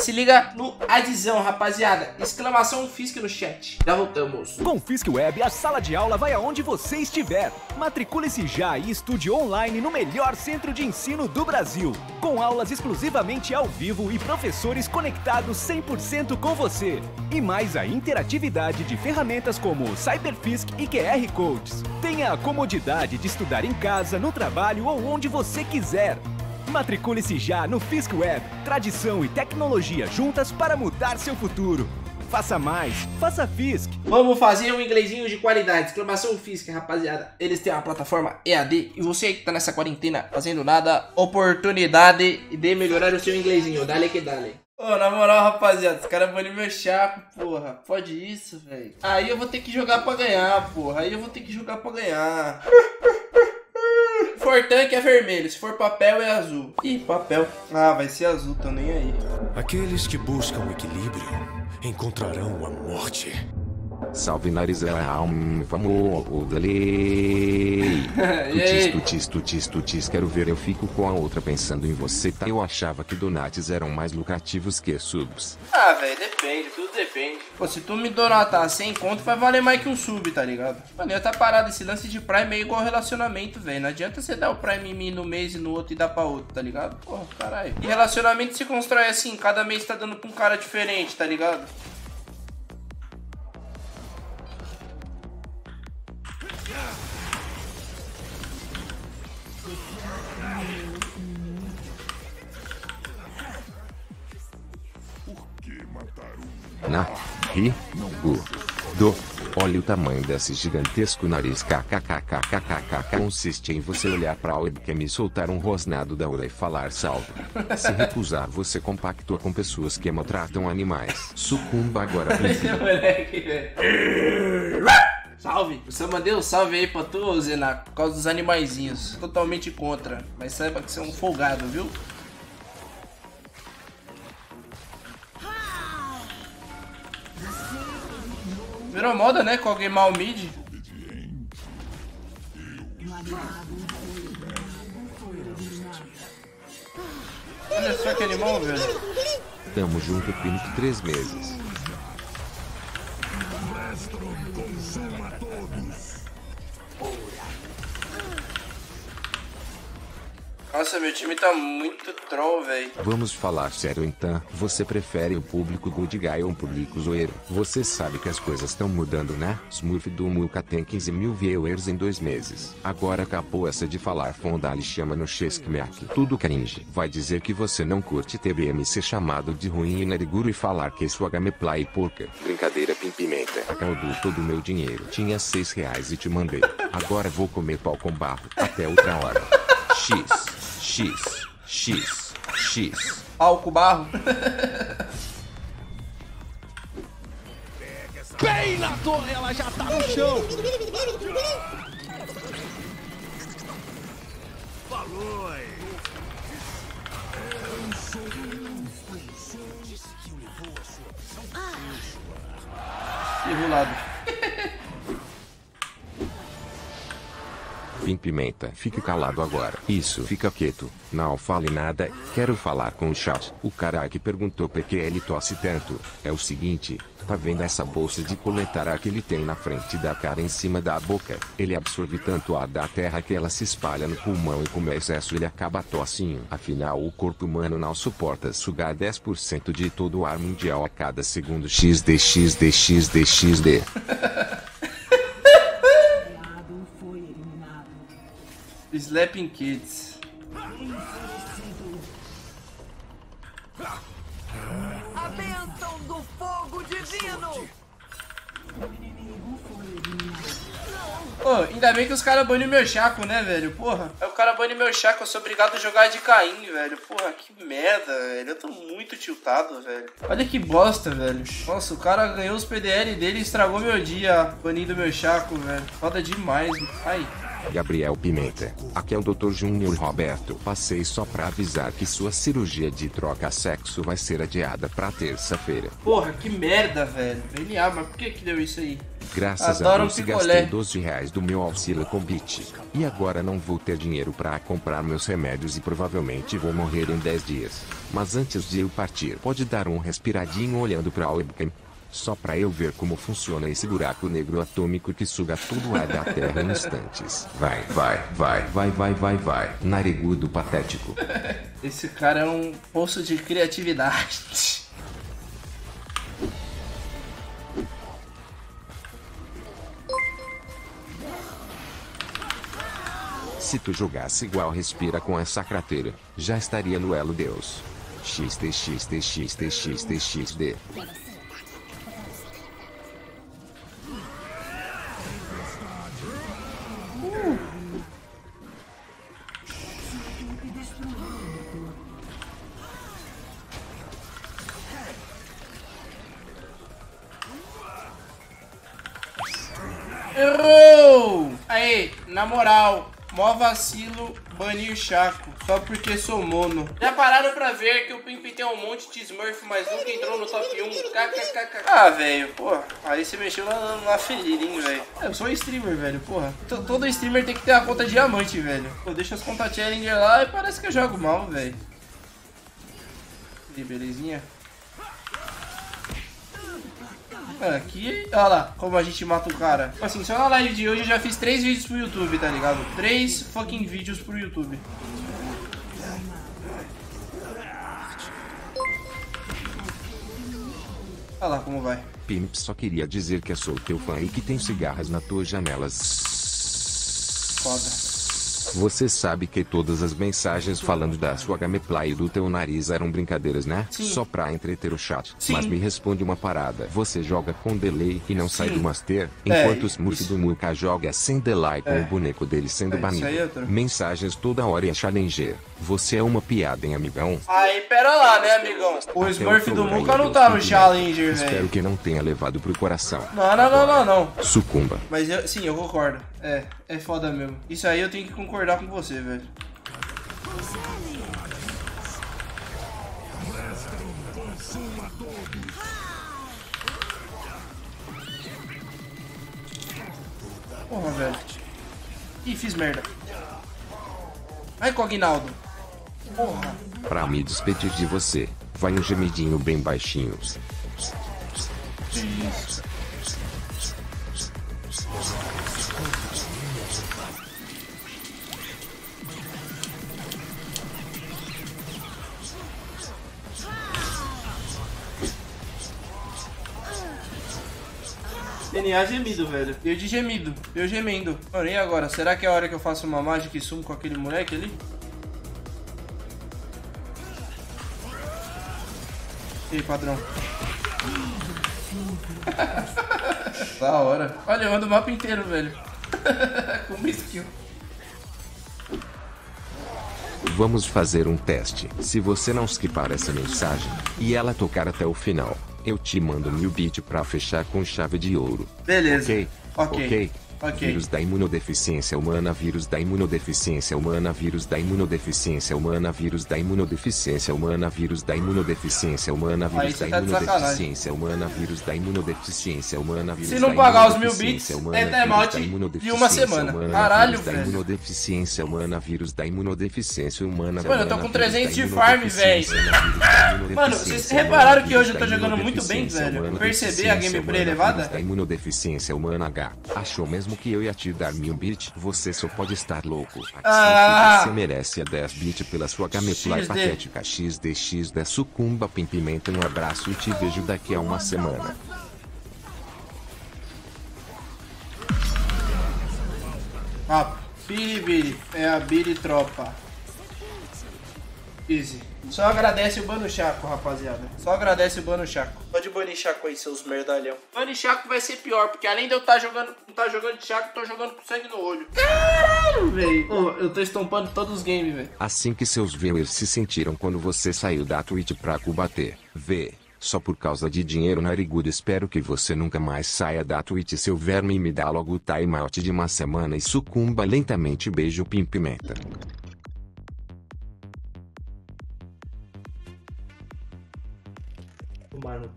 Se liga no adizão, rapaziada. Exclamação Fisk no chat. Já voltamos. Com Fisk Web, a sala de aula vai aonde você estiver. Matricule-se já e estude online no melhor centro de ensino do Brasil. Com aulas exclusivamente ao vivo e professores conectados 100% com você. E mais a interatividade de ferramentas como CyberFisk e QR Codes. Tenha a comodidade de estudar em casa, no trabalho ou onde você quiser. Matricule-se já no Fisk Web. Tradição e tecnologia juntas para mudar seu futuro. Faça mais, faça Fisk. Vamos fazer um inglesinho de qualidade. Exclamação Fisk, rapaziada. Eles têm uma plataforma EAD. E você que tá nessa quarentena fazendo nada, oportunidade de melhorar o seu inglesinho. Dale que dale. Ô, na moral, rapaziada, os caras vão meu chaco, porra. Pode isso, velho. Aí eu vou ter que jogar pra ganhar, porra. Aí eu vou ter que jogar pra ganhar. for tanque é vermelho, se for papel é azul. Ih, papel. Ah, vai ser azul, tô nem aí. Aqueles que buscam equilíbrio encontrarão a morte. Salve nariz um famoso dali. Tutis, tutis, tutis, tutis, quero ver eu fico com a outra pensando em você, tá? Eu achava que donates eram mais lucrativos que subs. Ah, velho, depende, tudo depende. Pô, se tu me donatar 100 conto, vai valer mais que um sub, tá ligado? Mano, eu tá parado esse lance de Prime é igual relacionamento, velho. Não adianta você dar o Prime em mim no mês e no outro e dar pra outro, tá ligado? Porra, caralho. E relacionamento se constrói assim, cada mês tá dando pra um cara diferente, tá ligado? Na, ri, gu, do. Olha o tamanho desse gigantesco nariz. KKKKKKK consiste em você olhar pra webcam e soltar um rosnado da hora e falar salve. Se recusar, você compactua com pessoas que maltratam animais. Sucumba agora, Salve! Eu só mandei um salve aí pra tu, Zena, por causa dos animaizinhos. Totalmente contra. Mas saiba que você é um folgado, viu? Virou moda, né? Com alguém mal mid. Olha só que animal, velho. Tamo junto, Pinto, três meses. Monstro consuma todos! Nossa, meu time tá muito troll, velho. Vamos falar sério então. Você prefere o público good guy ou o público zoeiro? Você sabe que as coisas estão mudando, né? Smurf do Muka tem 15 mil viewers em dois meses. Agora acabou essa de falar fondale chama no Cheskmerk. Tudo cringe. Vai dizer que você não curte TBM ser chamado de ruim e nariguro e falar que sua gameplay porca. Brincadeira pimpimenta. Acaldou todo o meu dinheiro. Tinha 6 reais e te mandei. Agora vou comer pau com barro. Até outra hora. X. X, X, X. Álcool barro. Bem na torre, ela já tá no chão. Falou, Enrolado. Vim Pimenta, fique calado agora. Isso, fica quieto. Não fale nada, quero falar com o chat. O cara que perguntou por que ele tosse tanto. É o seguinte, tá vendo essa bolsa de coletar ar que ele tem na frente da cara em cima da boca? Ele absorve tanto ar da terra que ela se espalha no pulmão e com excesso ele acaba tossinho. Afinal, o corpo humano não suporta sugar 10% de todo o ar mundial a cada segundo. XD, Slapping Kids. A bênção do fogo divino! Pô, ainda bem que os caras banem meu chaco, né, velho? Porra, é o cara bane meu chaco, eu sou obrigado a jogar de Caim, velho. Porra, que merda, velho. Eu tô muito tiltado, velho. Olha que bosta, velho. Nossa, o cara ganhou os PDL dele e estragou meu dia banindo meu chaco, velho. Foda demais. Ai. Gabriel Pimenta. Aqui é o Dr. Júnior Roberto. Passei só pra avisar que sua cirurgia de troca sexo vai ser adiada pra terça-feira. Porra, que merda, velho. NA, mas por que que deu isso aí? Graças Adoro a Deus picolé. gastei 12 reais do meu auxílio com Bit. E agora não vou ter dinheiro para comprar meus remédios e provavelmente vou morrer em 10 dias. Mas antes de eu partir, pode dar um respiradinho olhando para a webcam. Só pra eu ver como funciona esse buraco negro atômico que suga tudo ar da Terra em instantes. Vai, vai, vai, vai, vai, vai, vai. Narigudo patético. Esse cara é um poço de criatividade. Se tu jogasse igual respira com essa crateira, já estaria no elo Deus. XT Errou! Aí, na moral, mó vacilo banir Chaco, só porque sou mono. Já pararam pra ver que o Pimp tem um monte de Smurf, mas nunca entrou no top 1? KKKK. Ah, velho, porra, aí você mexeu na, na ferida, hein, velho. É, Eu sou streamer, velho, porra. T- Todo streamer tem que ter a conta diamante, velho. Pô, deixa as contas Challenger lá e parece que eu jogo mal, velho. E belezinha. Mano, Aqui, olha lá, como a gente mata o cara. Tipo Assim, só na live de hoje eu já fiz três vídeos pro YouTube, tá ligado? Três fucking vídeos pro YouTube. Olha lá como vai. Pimp só queria dizer que eu sou teu fã e que tem cigarras na tua janelas. Foda. Você sabe que todas as mensagens falando da sua gameplay e do teu nariz eram brincadeiras, né? Sim. Só pra entreter o chat. Sim. Mas me responde uma parada. Você joga com delay e não sai Sim. do master, É, enquanto o Smurf do Muka joga sem delay com É. o boneco dele sendo É, banido. é. Mensagens toda hora e a challenger. Você é uma piada, hein, amigão? Aí, pera lá, né, amigão? O Até Smurf do Muka não tá no tudo, né? Challenger, Espero que não tenha levado pro coração. Não, não, não, não, não. Sucumba. Mas eu, sim, eu concordo. É, é foda mesmo. Isso aí eu tenho que concordar com você, velho. Porra, velho. Ih, fiz merda. Ai, Cognaldo. Porra. Pra me despedir de você, vai um gemidinho bem baixinho. DNA gemido, velho. Eu de gemido. Eu gemendo. Mano, e agora? Será que é a hora que eu faço uma mágica e sumo com aquele moleque ali? Ei, padrão. da hora. Olha, eu ando o mapa inteiro, velho. com uma skill. Vamos fazer um teste. Se você não skipar essa mensagem e ela tocar até o final, eu te mando mil bit pra fechar com chave de ouro. Beleza. Ok? Ok. Ok. Ok. Vírus da imunodeficiência humana, vírus da imunodeficiência humana, vírus da imunodeficiência humana, vírus da imunodeficiência humana, vírus da imunodeficiência humana, vírus da tá imunodeficiência humana, vírus da imunodeficiência humana, vírus Se não pagar os mil bits, é da de uma semana. humana, Caralho, vírus da velho. imunodeficiência humana, vírus da imunodeficiência humana. Mano, eu tô com vírus da 300 de farm, velho. Mano, vocês repararam que hoje eu tô jogando muito bem, velho? Perceber a gameplay elevada? vírus da imunodeficiência humana H. Achou mesmo que eu ia te dar mil bit? Você só pode estar louco. Ah. Você merece a 10 bit pela sua gameplay XD. patética XDX da sucumba pimpimenta um abraço e te vejo daqui a uma semana. Ah, Biribiri. É a Biri Tropa. Easy. Só agradece o Bano Chaco, rapaziada. Só agradece o Bano Chaco. Pode banir Chaco aí, seus merdalhão. Banir Chaco vai ser pior, porque além de eu estar jogando, não tá jogando de Chaco, tô jogando com sangue no olho. Caralho, velho. Ô, eu tô estompando todos os games, velho. Assim que seus viewers se sentiram quando você saiu da Twitch pra combater. Vê. Só por causa de dinheiro narigudo espero que você nunca mais saia da Twitch seu verme e me dá logo o timeout de uma semana e sucumba lentamente beijo pimpimenta. Tomar no.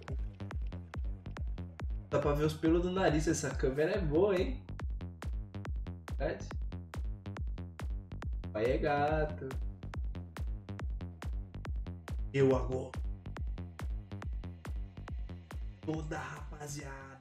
Dá pra ver os pelos do nariz. Essa câmera é boa, hein? Verdade? Pai é gato. Eu agora. Toda rapaziada.